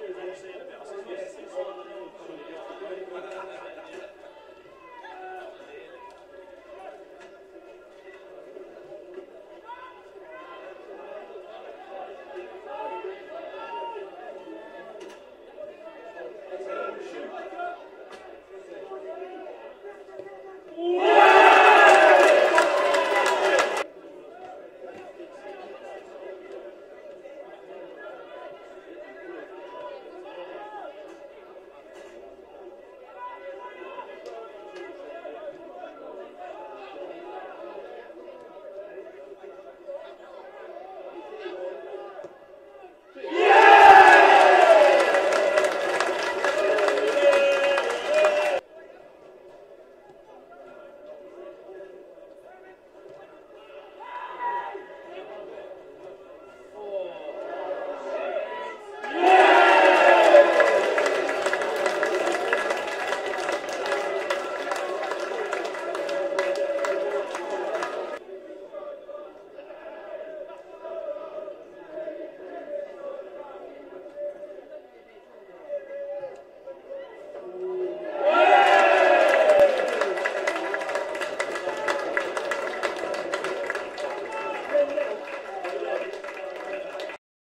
Yes, yes, yes.